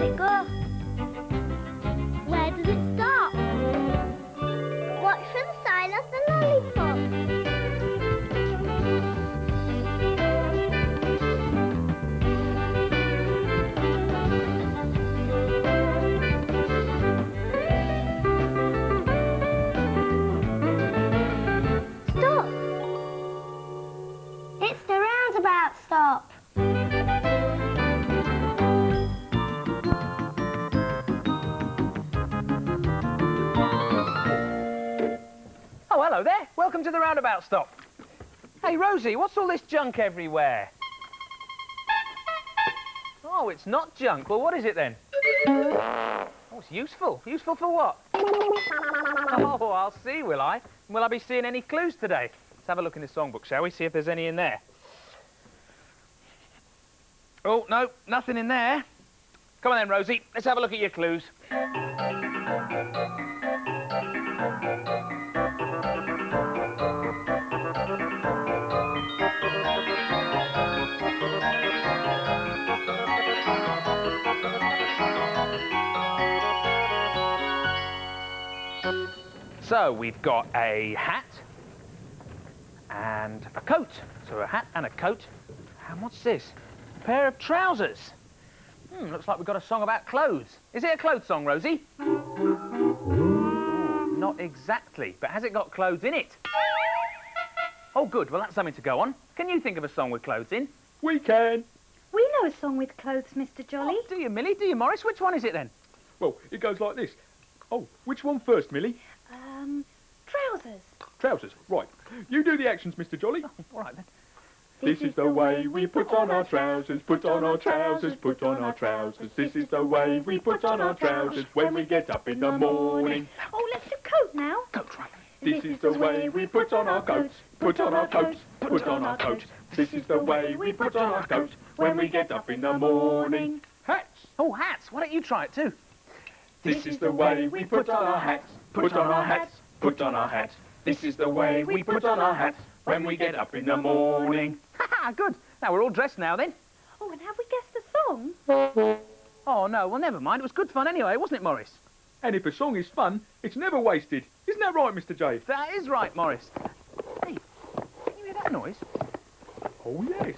it go? There. Welcome to the roundabout stop. Hey, Rosie, what's all this junk everywhere? Oh, it's not junk. Well, what is it then? Oh, it's useful. Useful for what? Oh, I'll see, will I? Will I be seeing any clues today? Let's have a look in the songbook, shall we? See if there's any in there. Oh, no, nothing in there. Come on then, Rosie. Let's have a look at your clues. So we've got a hat and a coat. So a hat and a coat. And what's this? A pair of trousers. Hmm, looks like we've got a song about clothes. Is it a clothes song, Rosie? Ooh, not exactly, but has it got clothes in it? Oh, good. Well, that's something to go on. Can you think of a song with clothes in? We can. We know a song with clothes, Mr. Jolly. Oh, do you, Milly? Do you, Morris? Which one is it then? Well, it goes like this. Oh, which one first, Milly? Um, trousers. Trousers. Right. You do the actions, Mr. Jolly. All right then. This is the way we put on our trousers, put on our trousers, put on our trousers. This is the way we put on our trousers when we get up in the morning. Oh, let's do coat now. Coat, right. This is the way we put on our coats, put on our coats, put on our coats. This is the way we put on our coats when we get up in the morning. Hats. Oh, hats. Why don't you try it too? This is the way we put on our hats, put on our hats, put on our hats. This is the way we put on our hats when we get up in the morning. Ha ha, good. Now we're all dressed now then. Oh, and have we guessed the song? Oh, no, well, never mind. It was good fun anyway, wasn't it, Morris? And if a song is fun, it's never wasted. Isn't that right, Mr. J? That is right, Morris. Hey, can you hear that noise? Oh, yes.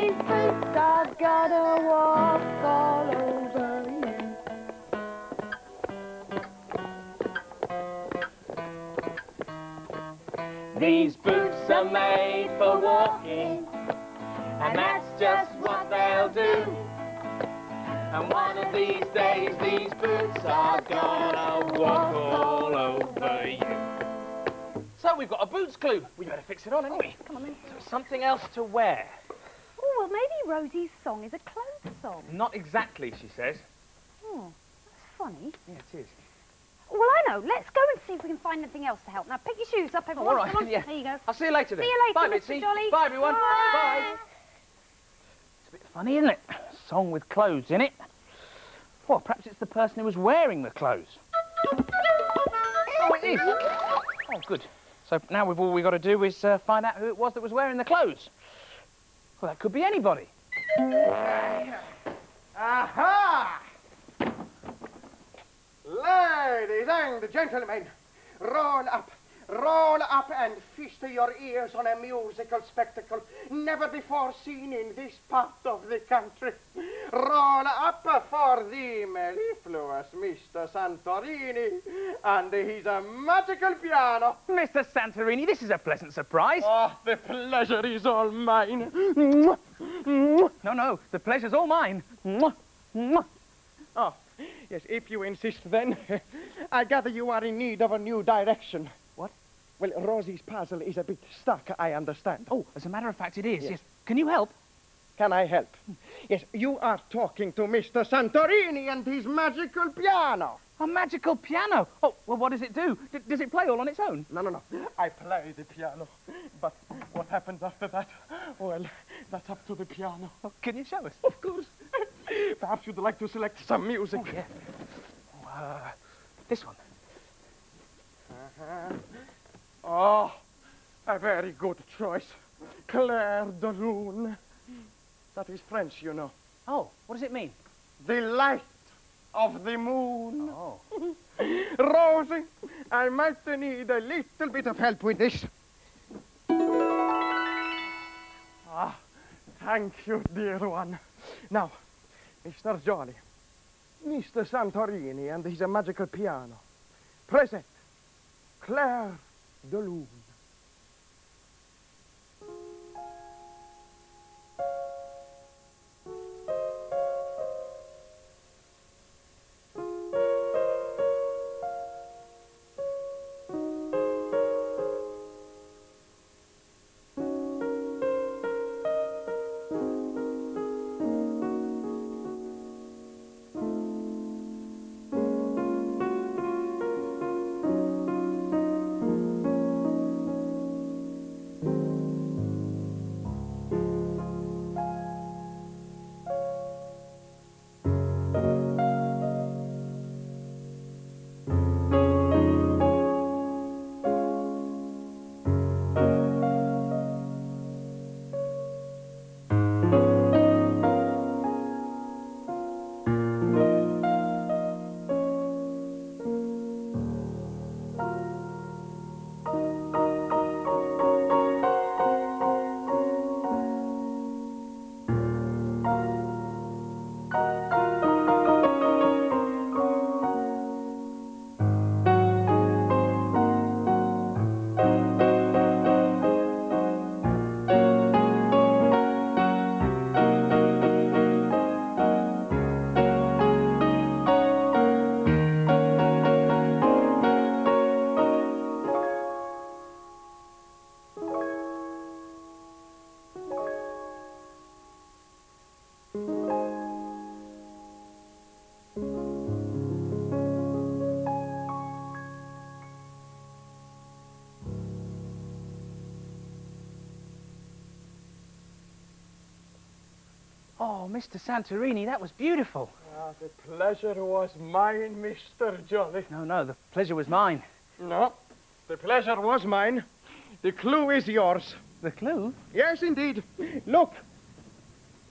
These boots are gonna walk all over you. These boots are made for walking, and that's just what they'll do. And one of these days, these boots are gonna walk all over you. So we've got a boots clue. We better fix it on, haven't we? Come on then. So something else to wear. Well, maybe Rosie's song is a clothes song. Not exactly, she says. Oh, that's funny. Yeah, it is. Well, I know. Let's go and see if we can find anything else to help. Now, pick your shoes up, everyone. all right, Come on. yeah. There you go. I'll see you later then. See you later, Bye, Mr. Mitzi. Jolly. Bye, everyone. Bye. It's a bit funny, isn't it? Song with clothes in it. Well, perhaps it's the person who was wearing the clothes. Oh, it is. Oh, good. So now we've all we've got to do is uh, find out who it was that was wearing the clothes. Well, that could be anybody. Aha! Ladies and gentlemen, roll up, roll up and feast your ears on a musical spectacle never before seen in this part of the country. Roll up for the mellifluous Mr. Santorini and his magical piano. Mr. Santorini, this is a pleasant surprise. Oh, the pleasure is all mine. No, no, the pleasure's all mine. Oh, yes, if you insist then. I gather you are in need of a new direction. Well, Rosie's puzzle is a bit stuck, I understand. Oh, as a matter of fact, it is. Yes. Yes. Can you help? Can I help? Yes, you are talking to Mr. Santorini and his magical piano. A magical piano. Oh, well, what does it do? D- does it play all on its own? No, no, no. I play the piano. But what happens after that? Well, that's up to the piano. Oh, can you show us? Of course. Perhaps you'd like to select some music. Oh, yeah. Oh, uh, this one. Uh-huh. Oh, a very good choice. Clair de Lune. That is French, you know. Oh, what does it mean? The light of the moon. Oh. Rosie, I might need a little bit of help with this. Ah, thank you, dear one. Now, Mr. Jolly, Mr. Santorini and his magical piano. Present, Clair de Lune. Oh, Mr. Santorini, that was beautiful. Ah, the pleasure was mine, Mr. Jolly. No, no, the pleasure was mine. No, the pleasure was mine. The clue is yours. The clue? Yes, indeed. Look,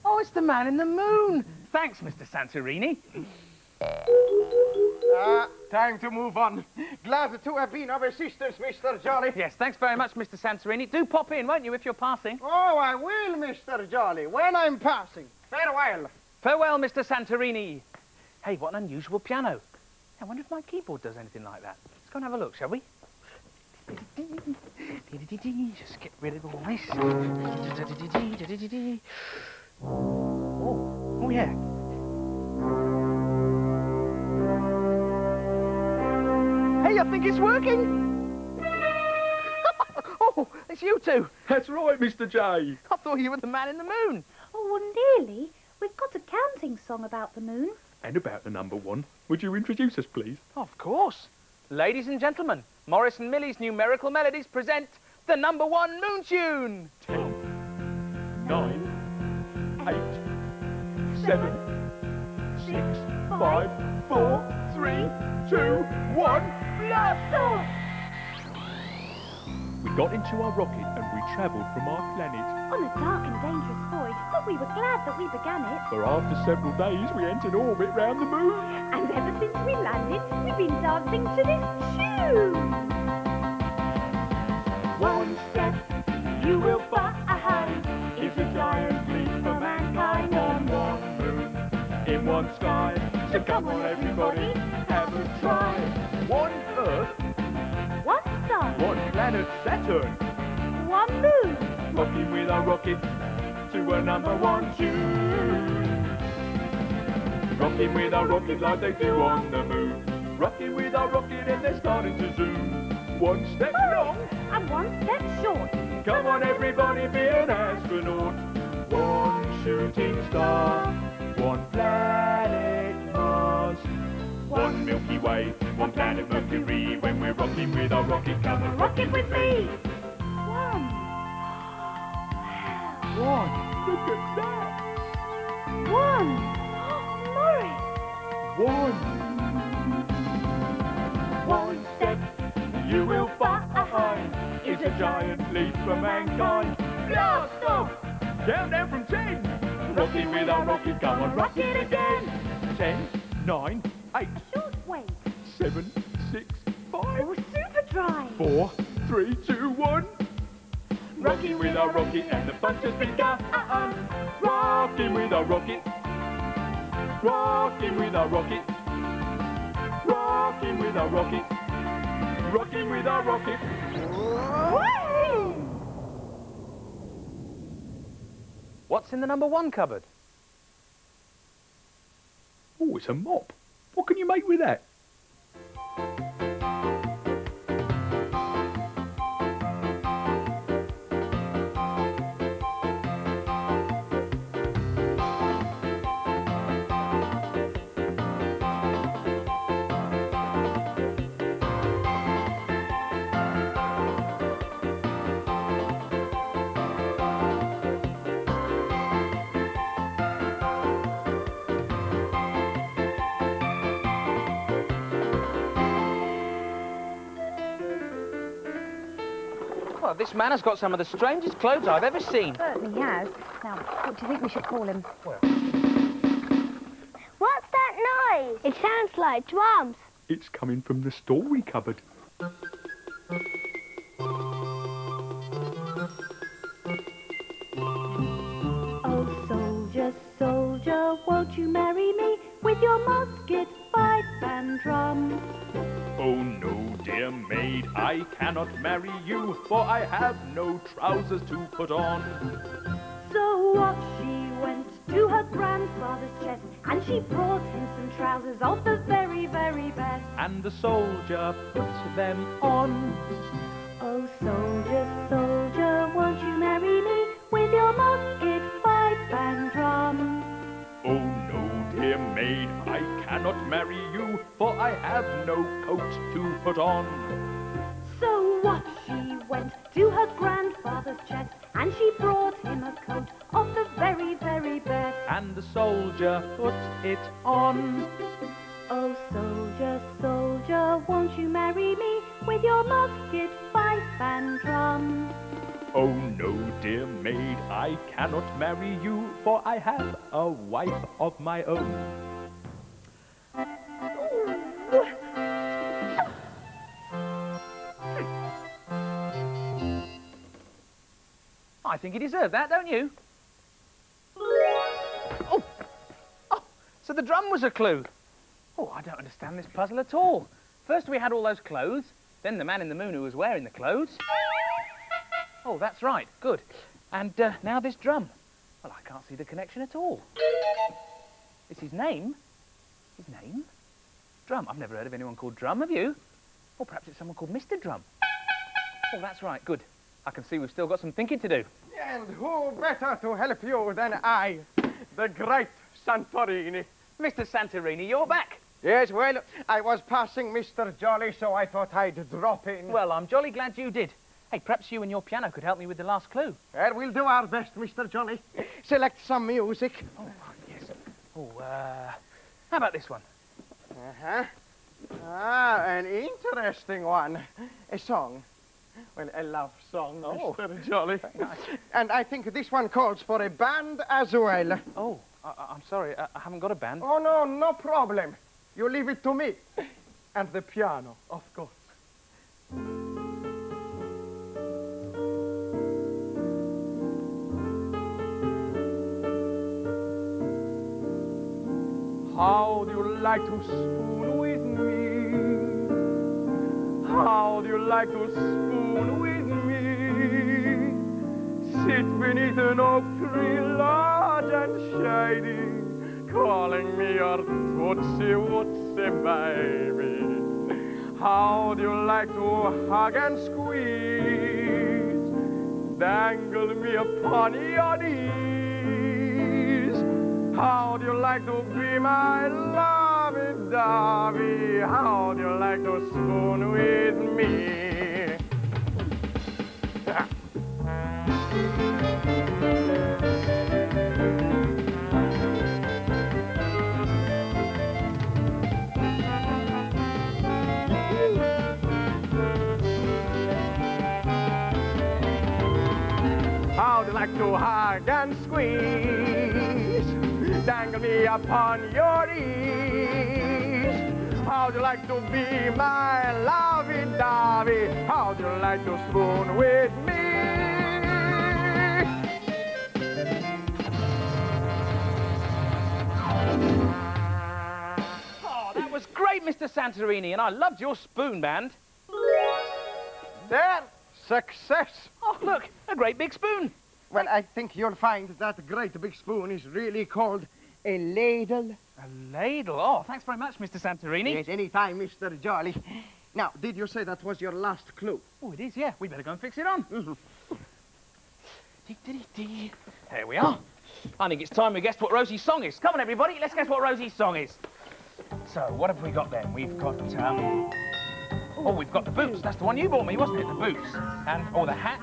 Oh, it's the man in the moon. Thanks, Mr. Santorini. Ah, time to move on. Glad to have been of assistance, Mr. Jolly. Yes, thanks very much, Mr. Santorini. Do pop in, won't you, if you're passing? Oh, I will, Mr. Jolly, when I'm passing. Farewell. Farewell, Mr. Santorini. Hey, what an unusual piano. I wonder if my keyboard does anything like that. Let's go and have a look, shall we? Just get rid of all this. Oh, oh yeah. Hey, I think it's working. oh, it's you two. That's right, Mr. J. I thought you were the man in the moon. Oh, well, nearly. We've got a counting song about the moon. And about the number one. Would you introduce us, please? Of course. Ladies and gentlemen, Morris and Milly's Numerical Melodies present the number one moon tune. Ten, nine, eight, seven, six, five, four, three, two, one. Blast off! We got into our rocket and we travelled from our planet. On a dark and dangerous void, but we were glad that we began it. For after several days, we entered orbit round the moon. And ever since we landed, we've been dancing to this tune. One step, you will find, is a giant leap for mankind on one moon, in one sky. So come on, everybody, have a try. One Earth, One sun, one planet Saturn. one moon. Rocking with our rocket to a number one tune. Rocking with our rocket like they do on the moon. Rocking with our rocket and they're starting to zoom. One step long, And one step short. come on everybody, be an astronaut. One shooting star, one planet Mars. One Milky Way, one planet Mercury. When we're rocking with our rocket, come and rock it with me. One, look at that. One. Morris. One. One step you will find is a giant leap for mankind. Blast off! Count down from ten. Rocking with our rocket, come on, rock it again. Ten, nine, eight, Short wave. seven, six, five, Or super drive. four, three, two, one. Rocking with a rocket and the fun just begun. Rocking with a rocket. Rocking with a rocket. Rocking with a rocket. Rocking with our rocket. What's in the number one cupboard? Oh, it's a mop. What can you make with that? Well, this man has got some of the strangest clothes I've ever seen. Certainly has. Now, what do you think we should call him? Well... What's that noise? It sounds like drums. It's coming from the story cupboard. Oh, soldier, soldier, won't you marry me with your musket, pipe and drum? Oh no, dear maid, I cannot marry you, for I have no trousers to put on. So off she went to her grandfather's chest, and she brought him some trousers of the very, very best. And the soldier put them on. Oh, soldier, soldier, won't you marry me with your musket, pipe and drum? Oh no, dear maid, I cannot marry you, for I have no coat to put on. Off she went to her grandfather's chest, and she brought him a coat of the very, very best. And the soldier put it on. Oh, soldier, soldier, won't you marry me with your musket, pipe and drum? Oh no, dear maid, I cannot marry you, for I have a wife of my own. Think he deserved that, don't you? Oh. oh, so the drum was a clue. Oh, I don't understand this puzzle at all. First we had all those clothes, then the man in the moon who was wearing the clothes. Oh, that's right, good. And uh, now this drum. Well, I can't see the connection at all. It's his name? His name? Drum. I've never heard of anyone called Drum, have you? Or perhaps it's someone called Mr. Drum. Oh, that's right, good. I can see we've still got some thinking to do. And who better to help you than I, the great Santorini? Mr. Santorini, you're back. Yes, well, I was passing Mr. Jolly, so I thought I'd drop in. Well, I'm jolly glad you did. Hey, perhaps you and your piano could help me with the last clue. Well, we'll do our best, Mr. Jolly. Select some music. Oh, yes. Oh, uh, how about this one? Uh-huh. Ah, an interesting one. A song. Well, a love song, Oh. Mr. Jolly. nice. And I think this one calls for a band as well. Oh, I, I'm sorry, I, I haven't got a band. Oh, no, no problem. You leave it to me. And the piano, of course. How do you like to spoon How do you like to spoon with me? Sit beneath an oak tree large and shady, calling me your tootsie wootsie baby. How do you like to hug and squeeze? Dangle me upon your knee. How'd you like to be my lovey-dovey? How'd you like to spoon with me? How'd you like to hug and squeeze? Dangle me upon your knees. How'd you like to be my lovey-dovey? How'd you like to spoon with me? Oh, that was great, Mr. Santorini, and I loved your spoon band. There, success. Oh, look, a great big spoon. Well, I think you'll find that great big spoon is really called a ladle. A ladle. Oh, thanks very much, Mr. Santorini. Yes, any time, Mr. Jolly. Now, did you say that was your last clue? Oh, it is, yeah. We better go and fix it on. Dee-dee-dee-dee. There we are. I think it's time we guessed what Rosie's song is. Come on, everybody, let's guess what Rosie's song is. So, what have we got then? We've got, um... Oh, we've got the boots. That's the one you bought me, wasn't it? The boots. And, oh, the hat.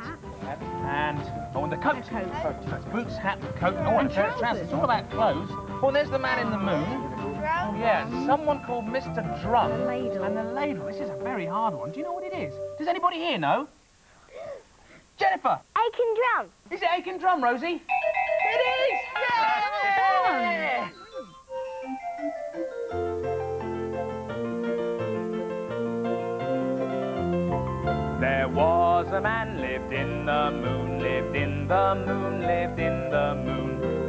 And, oh, and the coat. So it's boots, hat, coat, oh, and a pair trousers. It's all about clothes. Oh, there's the man in the moon. Oh, yeah, someone called Mr. Drum. The ladle. And the ladle. This is a very hard one. Do you know what it is? Does anybody here know? Jennifer! Aiken drum. Is it Aiken Drum, Rosie? It is! Yeah! There was a man lived in the moon, lived in the moon, lived in the moon.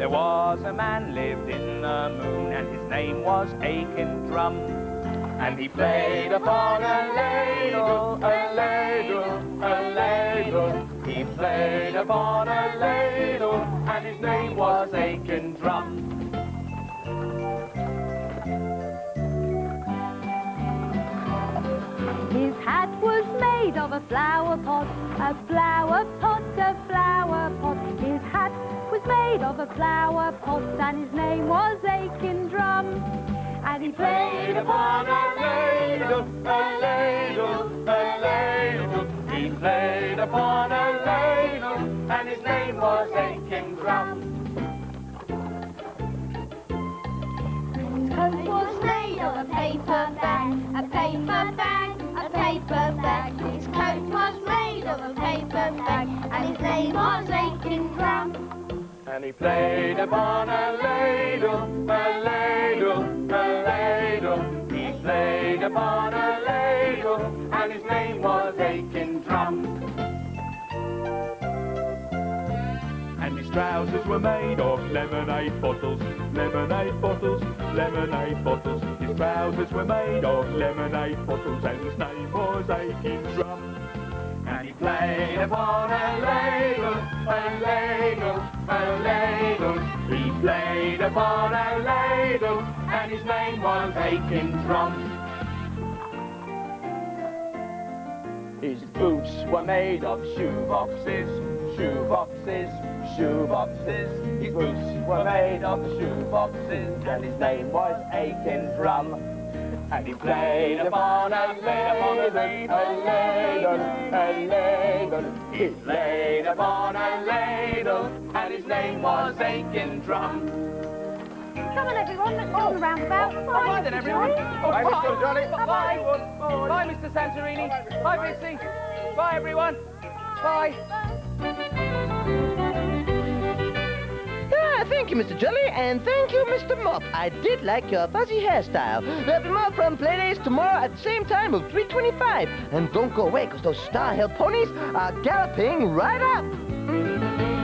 There was a man lived in the moon, and his name was Aiken Drum. And he played upon a ladle, a ladle, a ladle. He played upon a ladle, and his name was Aiken Drum. His hat was made of a flower pot, a flower pot, a flower pot. His hat made of a flower pot, and his name was Aiken Drum. And he played upon a ladle, a ladle, a ladle. He played upon a ladle, and his name was Aiken Drum. His coat was made of a paper bag, a paper bag, a paper bag. His coat was made of a paper bag, and his name was Aiken Drum. And he played upon a ladle, a ladle, a ladle. He played upon a ladle, and his name was Aiken Drum. And his trousers were made of lemonade bottles, lemonade bottles, lemonade bottles. His trousers were made of lemonade bottles, and his name was Aiken Drum. And he played upon a ladle, a ladle, a ladle. He played upon a ladle, and his name was Aiken Drum. His boots were made of shoe boxes, shoe boxes, shoe boxes. His boots were made of shoe boxes, and his name was Aiken Drum. And he played upon a ladle, a ladle, a ladle. He played upon a ladle, and his name was Aiken Drum. Come on, everyone, let's go on the roundabout. Bye then, everyone. Oh, Bye, Mr. Jolly. Bye. Bye, Mr. Santorini. Bye, Bitsy. Bye, everyone. Bye. Ah, thank you, Mr. Jolly, and thank you, Mr. Mop. I did like your fuzzy hairstyle. There'll be more from Playdays tomorrow at the same time of 325. And don't go away, because those Star Hill ponies are galloping right up.